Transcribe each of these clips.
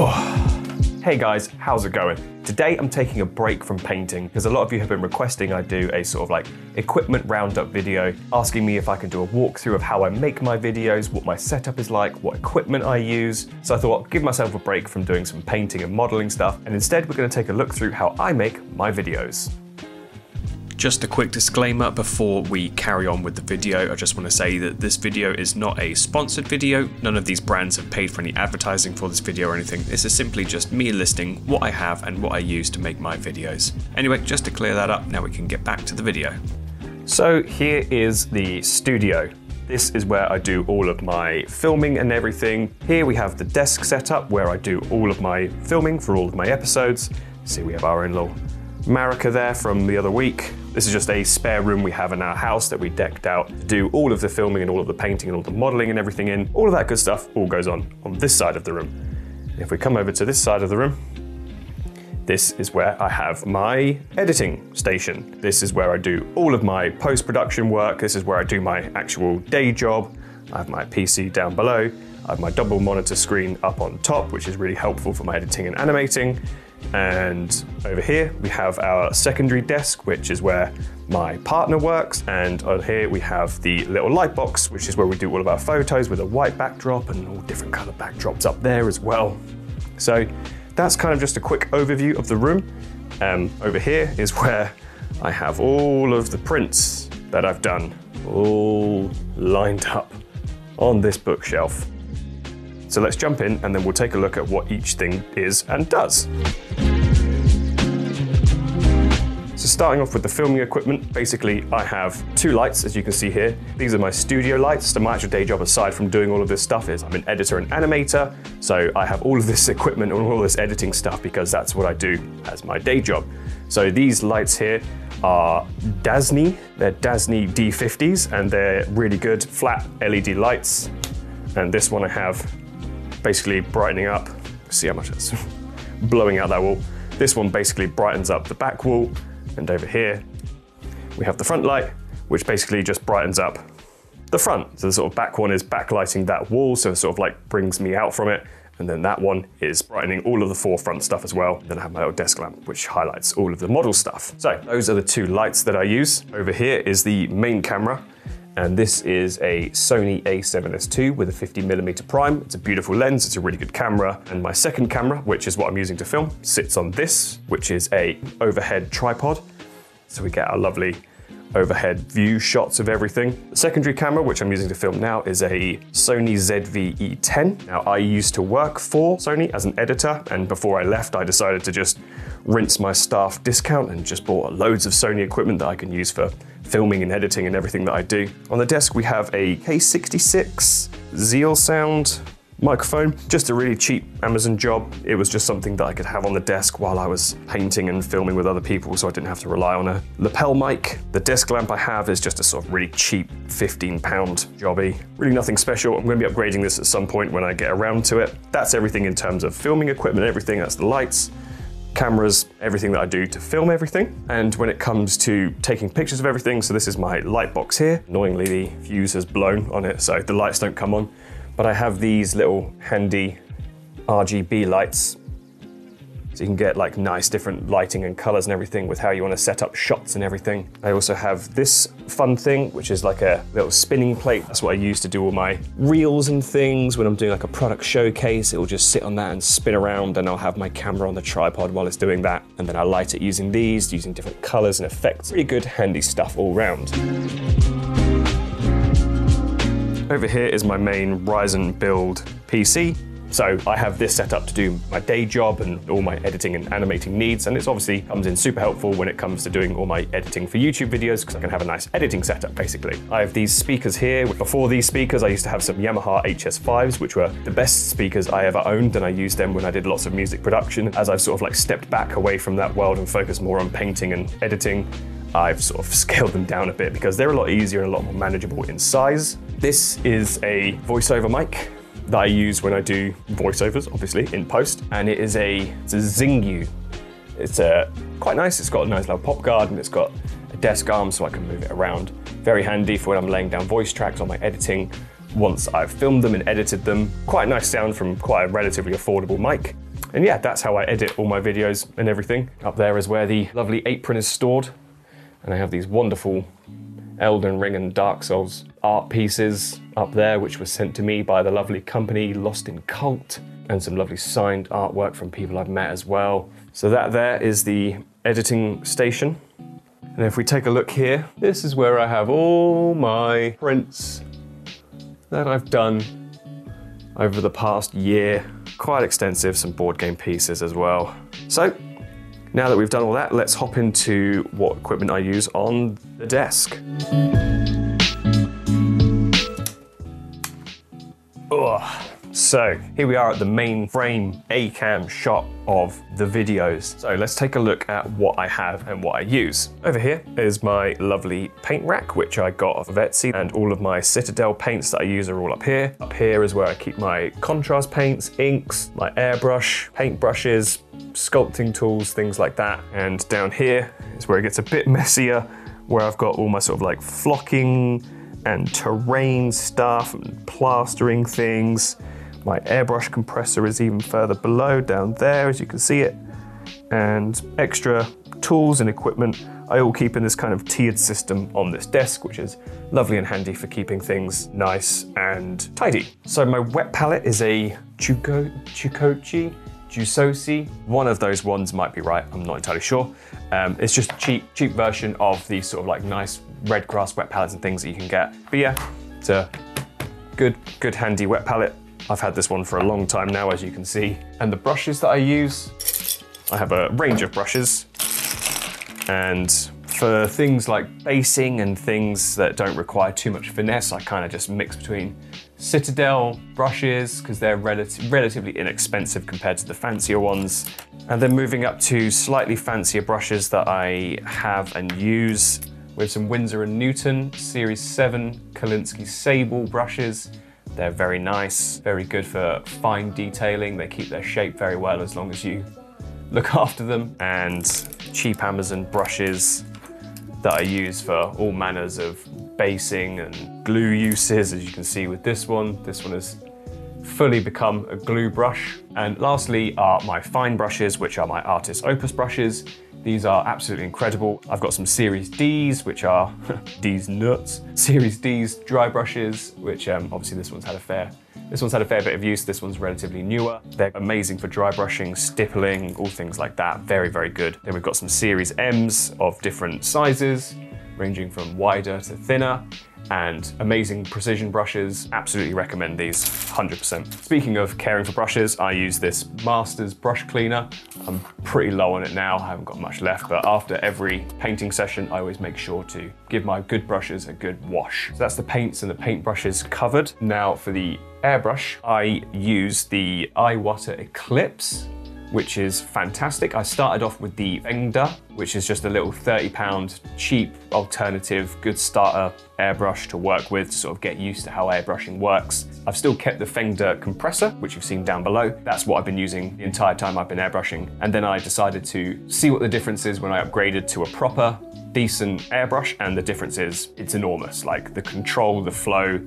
Hey guys, how's it going? Today I'm taking a break from painting because a lot of you have been requesting I do a sort of like equipment roundup video, asking me if I can do a walkthrough of how I make my videos, what my setup is like, what equipment I use. So I thought I'd give myself a break from doing some painting and modeling stuff, and instead we're going to take a look through how I make my videos. Just a quick disclaimer before we carry on with the video, I just want to say that this video is not a sponsored video, none of these brands have paid for any advertising for this video or anything, this is simply just me listing what I have and what I use to make my videos. Anyway, just to clear that up, now we can get back to the video. So here is the studio. This is where I do all of my filming and everything. Here we have the desk setup where I do all of my filming for all of my episodes. See, we have our own little Marika there from the other week. This is just a spare room we have in our house that we decked out to do all of the filming and all of the painting and all the modeling and everything in. All of that good stuff all goes on on this side of the room. If we come over to this side of the room, this is where I have my editing station. This is where I do all of my post production work. This is where I do my actual day job. I have my PC down below. I have my double monitor screen up on top, which is really helpful for my editing and animating. And over here we have our secondary desk, which is where my partner works. And on here we have the little light box, which is where we do all of our photos with a white backdrop and all different color backdrops up there as well. So that's kind of just a quick overview of the room. Um, over here is where I have all of the prints that I've done all lined up on this bookshelf. So let's jump in and then we'll take a look at what each thing is and does. So starting off with the filming equipment, basically I have two lights as you can see here. These are my studio lights. So my actual day job aside from doing all of this stuff is I'm an editor and animator. So I have all of this equipment and all this editing stuff because that's what I do as my day job. So these lights here are Dazzne. They're Dazzne D50s and they're really good flat LED lights. And this one I have basically brightening up. See how much it's blowing out that wall. This one basically brightens up the back wall. And over here, we have the front light, which basically just brightens up the front. So the sort of back one is backlighting that wall, so it sort of like brings me out from it. And then that one is brightening all of the forefront stuff as well. Then I have my little desk lamp, which highlights all of the model stuff. So those are the two lights that I use. Over here is the main camera, and this is a Sony a7S II with a 50mm prime. It's a beautiful lens, it's a really good camera. And my second camera, which is what I'm using to film, sits on this, which is a overhead tripod. So we get our lovely overhead view shots of everything. The secondary camera, which I'm using to film now, is a Sony ZV-E10. Now, I used to work for Sony as an editor, and before I left, I decided to just rinse my staff discount and just bought loads of Sony equipment that I can use for filming and editing and everything that I do. On the desk, we have a K66 Zeal Sound microphone. Just a really cheap Amazon job. It was just something that I could have on the desk while I was painting and filming with other people, so I didn't have to rely on a lapel mic. The desk lamp I have is just a sort of really cheap 15 pound jobby. Really nothing special. I'm gonna be upgrading this at some point when I get around to it. That's everything in terms of filming equipment, everything. That's the lights, cameras, everything that I do to film everything. And when it comes to taking pictures of everything, so this is my light box here. Annoyingly, the fuse has blown on it, so the lights don't come on. But I have these little handy RGB lights so you can get like nice different lighting and colors and everything with how you want to set up shots and everything. I also have this fun thing, which is like a little spinning plate. That's what I use to do all my reels and things. When I'm doing like a product showcase, it will just sit on that and spin around and I'll have my camera on the tripod while it's doing that. And then I light it using these, using different colors and effects. Really good, handy stuff all round. Over here is my main Ryzen build PC. So I have this set up to do my day job and all my editing and animating needs, and it's obviously comes in super helpful when it comes to doing all my editing for YouTube videos because I can have a nice editing setup basically. I have these speakers here. Before these speakers, I used to have some Yamaha HS5s, which were the best speakers I ever owned, and I used them when I did lots of music production. As I've sort of like stepped back away from that world and focused more on painting and editing, I've sort of scaled them down a bit because they're a lot easier and a lot more manageable in size. This is a voiceover mic that I use when I do voiceovers, obviously, in post, and it is a, it's a Zingyou. It's a, quite nice, it's got a nice little pop guard and it's got a desk arm so I can move it around. Very handy for when I'm laying down voice tracks on my editing once I've filmed them and edited them. Quite nice sound from quite a relatively affordable mic. And yeah, that's how I edit all my videos and everything. Up there is where the lovely apron is stored. And I have these wonderful Elden Ring and Dark Souls art pieces up there, which was sent to me by the lovely company Lost in Cult, and some lovely signed artwork from people I've met as well. So that there is the editing station. And if we take a look here, this is where I have all my prints that I've done over the past year. Quite extensive, some board game pieces as well. So now that we've done all that, let's hop into what equipment I use on the desk. So here we are at the main frame A-cam shot of the videos. So let's take a look at what I have and what I use. Over here is my lovely paint rack, which I got off of Etsy, and all of my Citadel paints that I use are all up here. Up here is where I keep my contrast paints, inks, my airbrush, paint brushes, sculpting tools, things like that. And down here is where it gets a bit messier, where I've got all my sort of like flocking and terrain stuff and plastering things. My airbrush compressor is even further below down there, as you can see it. And extra tools and equipment I all keep in this kind of tiered system on this desk, which is lovely and handy for keeping things nice and tidy. So my wet palette is a Chuko, Chukochi Jusosi. One of those ones might be right, I'm not entirely sure. Um, it's just a cheap, cheap version of these sort of like nice Redgrass wet palettes and things that you can get. But yeah, it's a good, good handy wet palette. I've had this one for a long time now, as you can see. And the brushes that I use, I have a range of brushes. And for things like basing and things that don't require too much finesse, I kind of just mix between Citadel brushes, because they're relati relatively inexpensive compared to the fancier ones. And then moving up to slightly fancier brushes that I have and use with some Winsor & Newton Series 7 Kolinsky Sable brushes. They're very nice, very good for fine detailing. They keep their shape very well as long as you look after them. And cheap Amazon brushes that I use for all manners of basing and glue uses, as you can see with this one. This one has fully become a glue brush. And lastly are my fine brushes, which are my Artis Opus brushes. These are absolutely incredible. I've got some Series Ds, which are D's nuts. Series D's dry brushes, which um, obviously this one's had a fair this one's had a fair bit of use. This one's relatively newer. They're amazing for dry brushing, stippling, all things like that. Very, very good. Then we've got some Series M's of different sizes, ranging from wider to thinner and amazing precision brushes. Absolutely recommend these, 100%. Speaking of caring for brushes, I use this Masters brush cleaner. I'm pretty low on it now, I haven't got much left, but after every painting session, I always make sure to give my good brushes a good wash. So that's the paints and the paint brushes covered. Now for the airbrush, I use the Iwata Eclipse which is fantastic. I started off with the Fengda, which is just a little 30 pound cheap alternative, good starter airbrush to work with to sort of get used to how airbrushing works. I've still kept the Fengda compressor, which you've seen down below. That's what I've been using the entire time I've been airbrushing. And then I decided to see what the difference is when I upgraded to a proper decent airbrush and the difference is it's enormous. Like the control, the flow,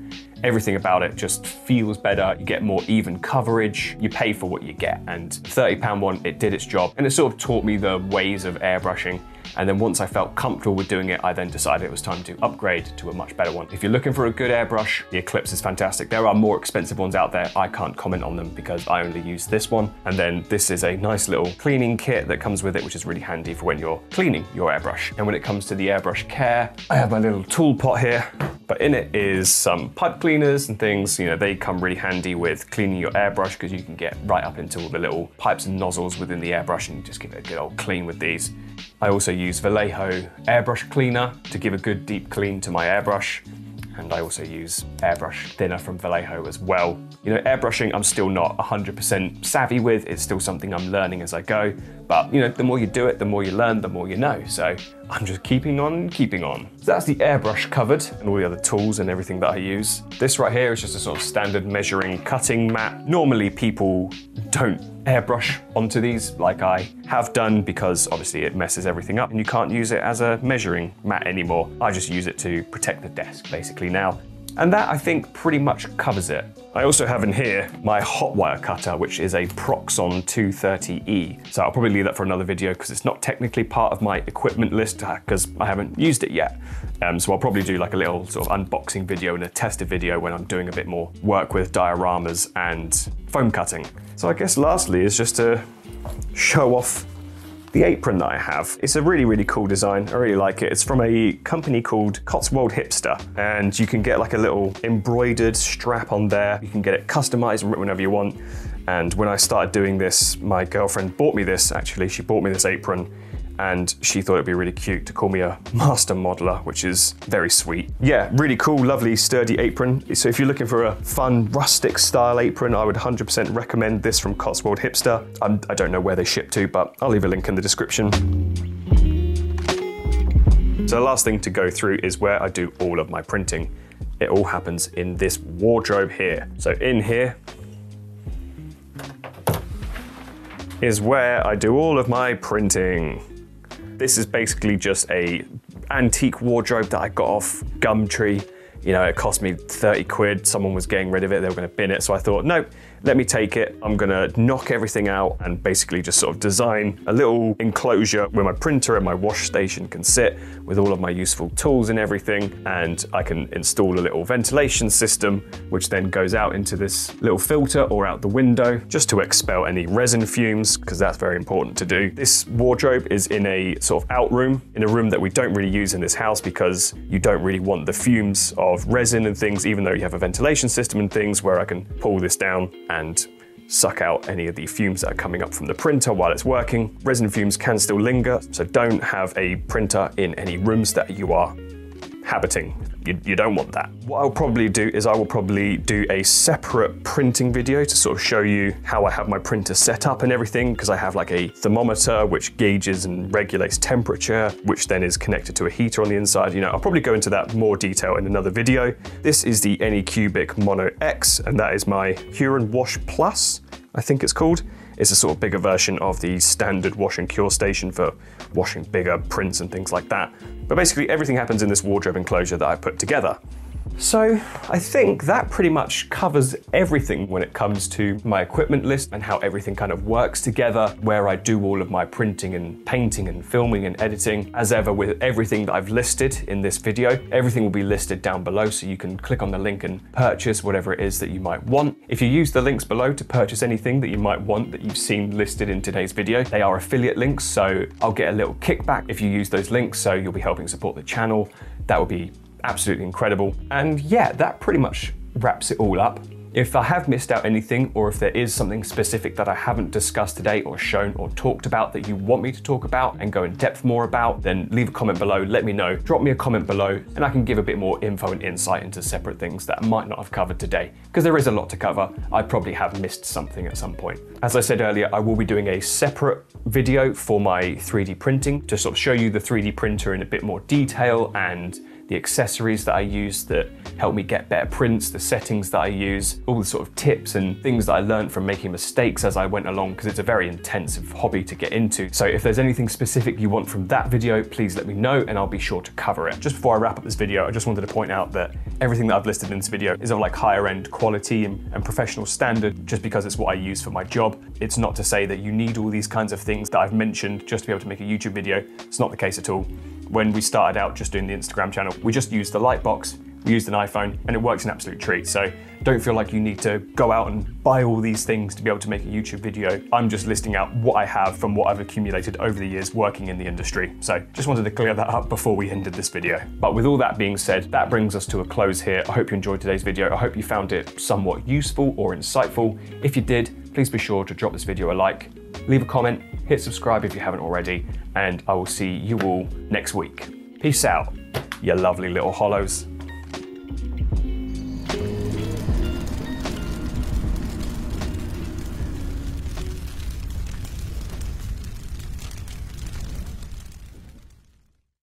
everything about it just feels better. You get more even coverage. You pay for what you get. And £30 one, it did its job. And it sort of taught me the ways of airbrushing and then once I felt comfortable with doing it, I then decided it was time to upgrade to a much better one. If you're looking for a good airbrush, the Eclipse is fantastic. There are more expensive ones out there. I can't comment on them because I only use this one. And then this is a nice little cleaning kit that comes with it, which is really handy for when you're cleaning your airbrush. And when it comes to the airbrush care, I have my little tool pot here but in it is some pipe cleaners and things. You know, they come really handy with cleaning your airbrush because you can get right up into all the little pipes and nozzles within the airbrush and just give it a good old clean with these. I also use Vallejo airbrush cleaner to give a good deep clean to my airbrush. And I also use airbrush thinner from Vallejo as well. You know, airbrushing I'm still not 100% savvy with. It's still something I'm learning as I go. But, you know, the more you do it, the more you learn, the more you know. So I'm just keeping on keeping on. So that's the airbrush covered and all the other tools and everything that I use. This right here is just a sort of standard measuring cutting mat. Normally people don't airbrush onto these like I have done because obviously it messes everything up and you can't use it as a measuring mat anymore. I just use it to protect the desk basically now. And that, I think, pretty much covers it. I also have in here my hot wire cutter, which is a Proxxon 230E. So I'll probably leave that for another video because it's not technically part of my equipment list because I haven't used it yet. Um, so I'll probably do like a little sort of unboxing video and a tester video when I'm doing a bit more work with dioramas and foam cutting. So I guess lastly is just to show off the apron that I have. It's a really, really cool design. I really like it. It's from a company called Cotswold Hipster, and you can get like a little embroidered strap on there. You can get it customized whenever you want. And when I started doing this, my girlfriend bought me this actually. She bought me this apron and she thought it'd be really cute to call me a master modeler, which is very sweet. Yeah, really cool, lovely, sturdy apron. So if you're looking for a fun, rustic style apron, I would 100% recommend this from Cotswold Hipster. I'm, I do not know where they ship to, but I'll leave a link in the description. So the last thing to go through is where I do all of my printing. It all happens in this wardrobe here. So in here, is where I do all of my printing. This is basically just a antique wardrobe that I got off Gumtree. You know, it cost me 30 quid. Someone was getting rid of it. They were going to bin it. So I thought, no, let me take it. I'm gonna knock everything out and basically just sort of design a little enclosure where my printer and my wash station can sit with all of my useful tools and everything. And I can install a little ventilation system, which then goes out into this little filter or out the window just to expel any resin fumes, because that's very important to do. This wardrobe is in a sort of out room, in a room that we don't really use in this house because you don't really want the fumes of resin and things, even though you have a ventilation system and things where I can pull this down and suck out any of the fumes that are coming up from the printer while it's working. Resin fumes can still linger, so don't have a printer in any rooms that you are habiting. You, you, don't want that. What I'll probably do is I will probably do a separate printing video to sort of show you how I have my printer set up and everything, because I have like a thermometer which gauges and regulates temperature, which then is connected to a heater on the inside. You know, I'll probably go into that more detail in another video. This is the Anycubic Mono X, and that is my Huron Wash Plus, I think it's called. It's a sort of bigger version of the standard wash and cure station for washing bigger prints and things like that. But basically everything happens in this wardrobe enclosure that I put together. So I think that pretty much covers everything when it comes to my equipment list and how everything kind of works together, where I do all of my printing and painting and filming and editing. As ever with everything that I've listed in this video, everything will be listed down below so you can click on the link and purchase whatever it is that you might want. If you use the links below to purchase anything that you might want that you've seen listed in today's video, they are affiliate links, so I'll get a little kickback if you use those links, so you'll be helping support the channel. That would be absolutely incredible. And yeah, that pretty much wraps it all up. If I have missed out anything, or if there is something specific that I haven't discussed today, or shown, or talked about that you want me to talk about and go in depth more about, then leave a comment below, let me know. Drop me a comment below, and I can give a bit more info and insight into separate things that I might not have covered today. Because there is a lot to cover, I probably have missed something at some point. As I said earlier, I will be doing a separate video for my 3D printing to sort of show you the 3D printer in a bit more detail and the accessories that I use that help me get better prints, the settings that I use, all the sort of tips and things that I learned from making mistakes as I went along, because it's a very intensive hobby to get into. So if there's anything specific you want from that video, please let me know and I'll be sure to cover it. Just before I wrap up this video, I just wanted to point out that everything that I've listed in this video is of like higher end quality and, and professional standard just because it's what I use for my job. It's not to say that you need all these kinds of things that I've mentioned just to be able to make a YouTube video. It's not the case at all when we started out just doing the Instagram channel, we just used the Lightbox, we used an iPhone, and it works an absolute treat. So don't feel like you need to go out and buy all these things to be able to make a YouTube video. I'm just listing out what I have from what I've accumulated over the years working in the industry. So just wanted to clear that up before we ended this video. But with all that being said, that brings us to a close here. I hope you enjoyed today's video. I hope you found it somewhat useful or insightful. If you did, please be sure to drop this video a like, leave a comment, hit subscribe if you haven't already, and I will see you all next week. Peace out, you lovely little hollows.